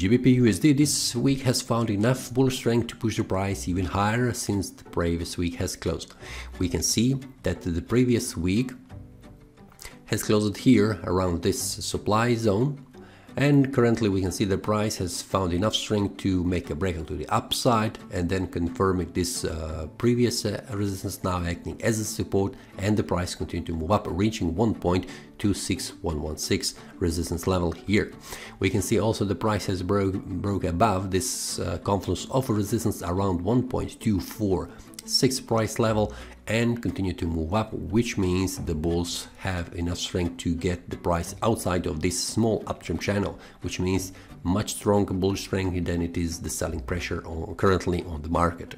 GBP USD this week has found enough bull strength to push the price even higher since the previous week has closed. We can see that the previous week has closed here around this supply zone and currently we can see the price has found enough strength to make a breakout to the upside and then confirming this uh, previous uh, resistance now acting as a support and the price continue to move up reaching 1.26116 resistance level here. We can see also the price has broke broke above this uh, confluence of resistance around 1.246 price level and continue to move up, which means the bulls have enough strength to get the price outside of this small uptrend channel, which means much stronger bullish strength than it is the selling pressure on, currently on the market.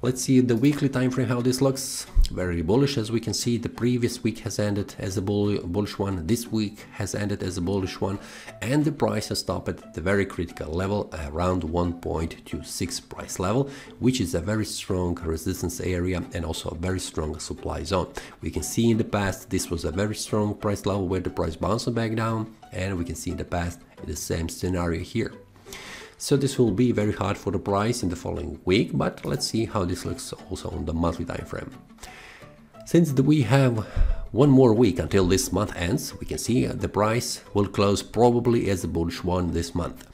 Let's see the weekly time frame how this looks. Very bullish as we can see the previous week has ended as a bull, bullish one. This week has ended as a bullish one and the price has stopped at the very critical level around 1.26 price level which is a very strong resistance area and also a very strong supply zone. We can see in the past this was a very strong price level where the price bounced back down and we can see in the past the same scenario here. So this will be very hard for the price in the following week, but let's see how this looks also on the monthly time frame. Since we have one more week until this month ends, we can see uh, the price will close probably as a bullish one this month.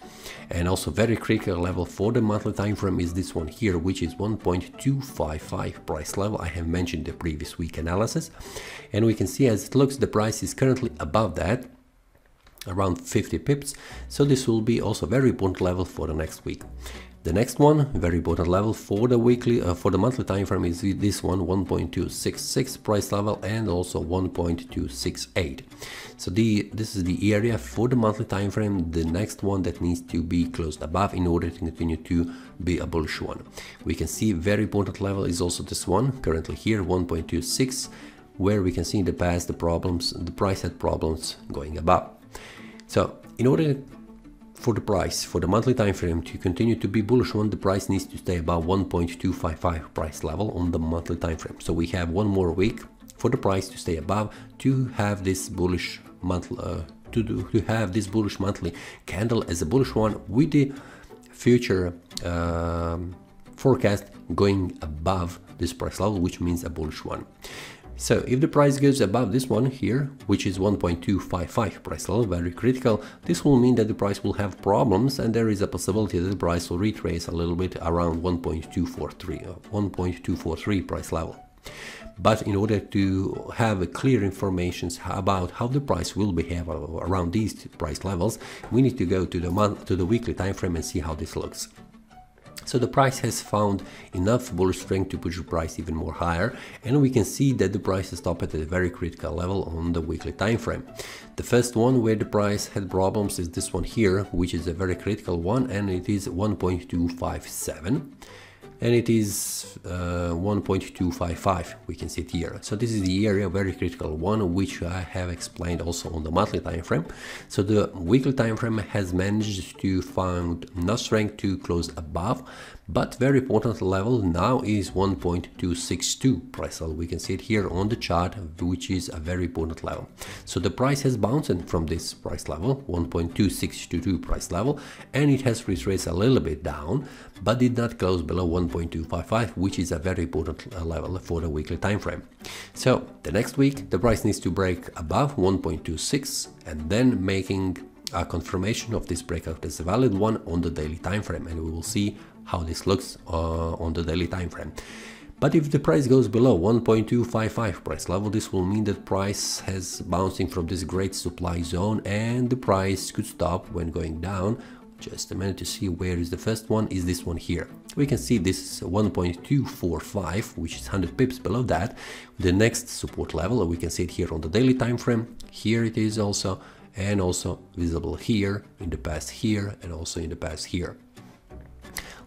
And also very critical level for the monthly time frame is this one here, which is 1.255 price level. I have mentioned the previous week analysis. And we can see as it looks, the price is currently above that around 50 pips so this will be also very important level for the next week the next one very important level for the weekly uh, for the monthly time frame is this one 1.266 price level and also 1.268 so the this is the area for the monthly time frame the next one that needs to be closed above in order to continue to be a bullish one. We can see very important level is also this one currently here 1.26 where we can see in the past the problems the price had problems going above. So in order for the price. For the monthly time frame to continue to be bullish one the price needs to stay above 1.255 price level on the monthly time frame. So we have one more week for the price to stay above to have this bullish monthly uh, to, do, to have this bullish monthly candle as a bullish one with the future um, forecast going above this price level which means a bullish one so if the price goes above this one here, which is 1.255 price level, very critical, this will mean that the price will have problems and there is a possibility that the price will retrace a little bit around 1.243, uh, 1.243 price level. But in order to have clear information about how the price will behave around these price levels, we need to go to the month to the weekly time frame and see how this looks. So the price has found enough bullish strength to push the price even more higher and we can see that the price has stopped at a very critical level on the weekly time frame. The first one where the price had problems is this one here which is a very critical one and it is 1.257 and it is uh, 1.255 we can see it here. So this is the area very critical one which I have explained also on the monthly time frame so the weekly time frame has managed to find no strength to close above but very important level now is 1.262 price level we can see it here on the chart which is a very important level. So the price has bounced from this price level 1.2622 price level and it has retraced a little bit down but did not close below 1.255 which is a very important uh, level for the weekly time frame. So the next week the price needs to break above 1.26 and then making a confirmation of this breakout as a valid one on the daily time frame and we will see how this looks uh, on the daily time frame. But if the price goes below 1.255 price level, this will mean that price has bouncing from this great supply zone and the price could stop when going down. Just a minute to see where is the first one, is this one here. We can see this 1.245, which is 100 pips below that. The next support level, we can see it here on the daily time frame. Here it is also, and also visible here, in the past here, and also in the past here.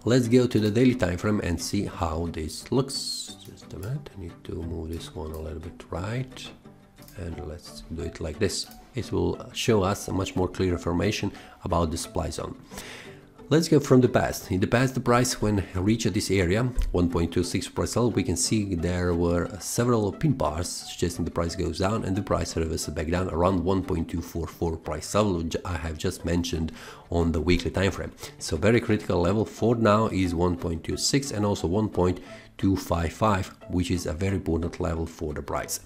Let's go to the daily time frame and see how this looks. Just a minute, I need to move this one a little bit right. And let's do it like this. It will show us a much more clear information about the supply zone. Let's go from the past. In the past, the price when reached this area, 1.26 price level, we can see there were several pin bars suggesting the price goes down and the price reverses back down around 1.244 price level, which I have just mentioned on the weekly time frame. So very critical level for now is 1.26 and also 1.255, which is a very important level for the price.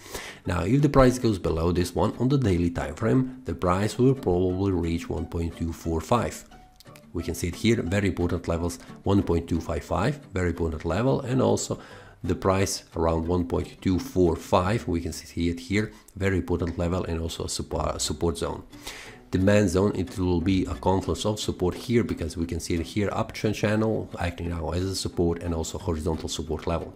Now, if the price goes below this one on the daily time frame, the price will probably reach 1.245 we can see it here very important levels 1.255 very important level and also the price around 1.245 we can see it here very important level and also a support, zone. Demand zone it will be a confluence of support here because we can see it here uptrend channel acting now as a support and also horizontal support level.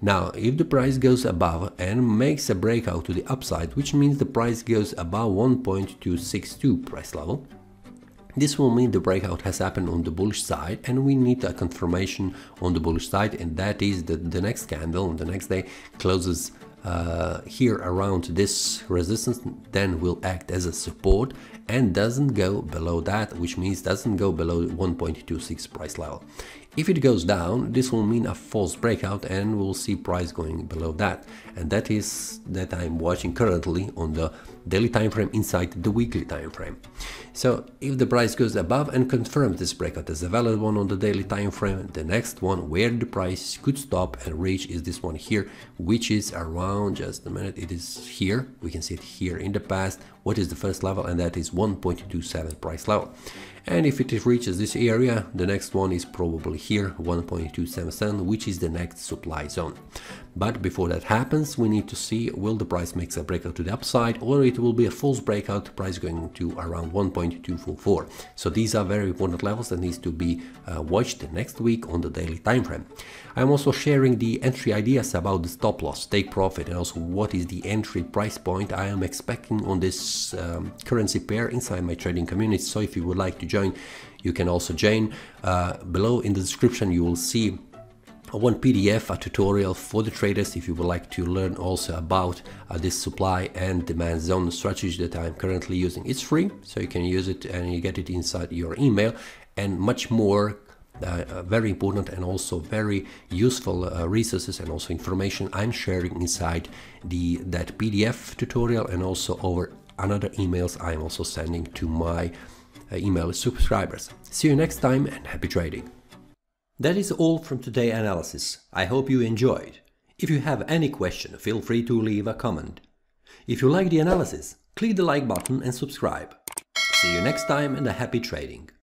Now if the price goes above and makes a breakout to the upside which means the price goes above 1.262 price level this will mean the breakout has happened on the bullish side and we need a confirmation on the bullish side and that is that the next candle on the next day closes uh, here around this resistance then will act as a support and doesn't go below that which means doesn't go below 1.26 price level. If it goes down this will mean a false breakout and we'll see price going below that. And that is that I'm watching currently on the daily time frame inside the weekly time frame. So if the price goes above and confirms this breakout as a valid one on the daily time frame, the next one where the price could stop and reach is this one here, which is around just a minute. It is here. We can see it here in the past. What is the first level? And that is 1.27 price level. And if it reaches this area, the next one is probably here, 1.277, which is the next supply zone. But before that happens, we need to see will the price make a breakout to the upside or it will be a false breakout, price going to around 1.244. So these are very important levels that needs to be uh, watched next week on the daily time frame. I'm also sharing the entry ideas about the stop loss, take profit and also what is the entry price point I am expecting on this um, currency pair inside my trading community. So if you would like to join, you can also join. Uh, below in the description you will see one PDF, a tutorial for the traders if you would like to learn also about uh, this supply and demand zone strategy that I'm currently using. It's free, so you can use it and you get it inside your email and much more uh, uh very important and also very useful uh, resources and also information I'm sharing inside the that PDF tutorial and also over another emails I'm also sending to my Uh, email subscribers. See you next time and happy trading. That is all from today's analysis. I hope you enjoyed. If you have any question, feel free to leave a comment. If you like the analysis, click the like button and subscribe. See you next time and a happy trading.